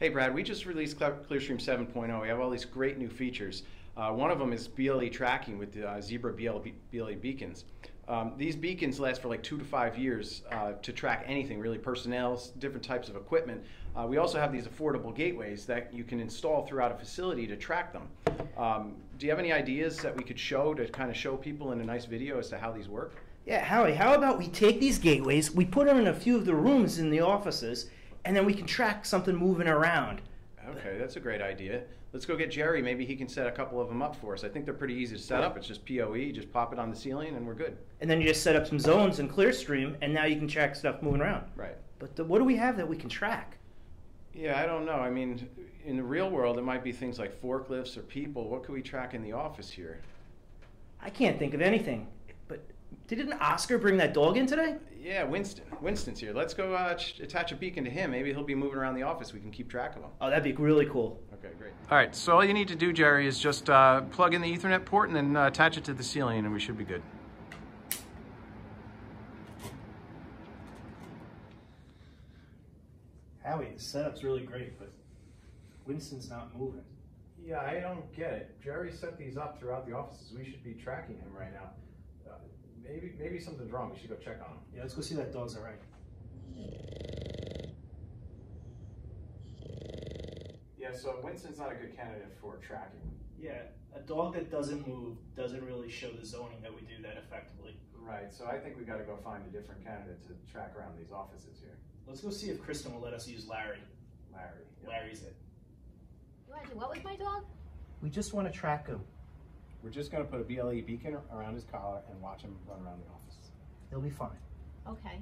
Hey Brad, we just released Clearstream 7.0. We have all these great new features. Uh, one of them is BLE tracking with the uh, Zebra BLE, BLE beacons. Um, these beacons last for like two to five years uh, to track anything, really personnel, different types of equipment. Uh, we also have these affordable gateways that you can install throughout a facility to track them. Um, do you have any ideas that we could show to kind of show people in a nice video as to how these work? Yeah, Howie, how about we take these gateways, we put them in a few of the rooms in the offices, and then we can track something moving around. Okay, that's a great idea. Let's go get Jerry. Maybe he can set a couple of them up for us. I think they're pretty easy to set up. It's just PoE, just pop it on the ceiling, and we're good. And then you just set up some zones in Clearstream, and now you can track stuff moving around. Right. But the, what do we have that we can track? Yeah, I don't know. I mean, in the real world, it might be things like forklifts or people. What could we track in the office here? I can't think of anything. But didn't Oscar bring that dog in today? Yeah, Winston. Winston's here. Let's go uh, ch- attach a beacon to him. Maybe he'll be moving around the office. We can keep track of him. Oh, that'd be really cool. Okay, great. All right, so all you need to do, Jerry, is just uh, plug in the Ethernet port and then uh, attach it to the ceiling, and we should be good. Howie, the setup's really great, but Winston's not moving. Yeah, I don't get it. Jerry set these up throughout the offices. We should be tracking him right now. Uh, maybe, maybe something's wrong. We should go check on him. Yeah, let's go see that dog's alright. Yeah, so Winston's not a good candidate for tracking. Yeah, a dog that doesn't move doesn't really show the zoning that we do that effectively. Right, so I think we got to go find a different candidate to track around these offices here. Let's go see if Kristen will let us use Larry. Larry. Yep. Larry's it. You want to do what with my dog? We just want to track him. We're just going to put a BLE beacon around his collar and watch him run around the office. He'll be fine. Okay.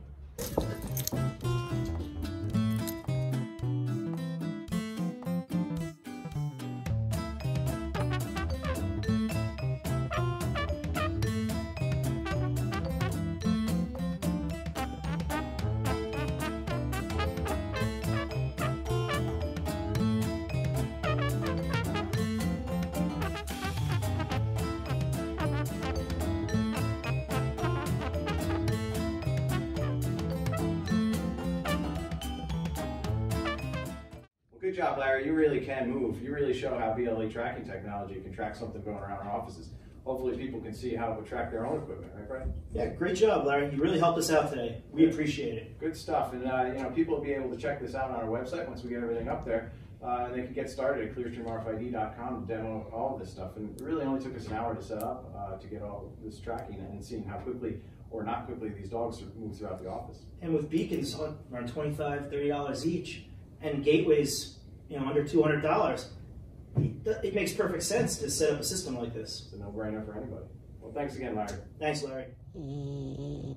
Good job, Larry. You really can move. You really show how BLE tracking technology can track something going around our offices. Hopefully, people can see how to track their own equipment, right, Brad? Yeah, great job, Larry. You really helped us out today. We appreciate it. Good stuff. And, uh, you know, people will be able to check this out on our website once we get everything up there. Uh, and they can get started at clearstreamrfid.com to demo all of this stuff. And it really only took us an hour to set up uh, to get all this tracking and seeing how quickly or not quickly these dogs move throughout the office. And with beacons on- around $25, $30 each, and gateways, you know, under $200, it it makes perfect sense to set up a system like this. It's a no-brainer for anybody. Well, thanks again, Larry. Thanks, Larry. Mm.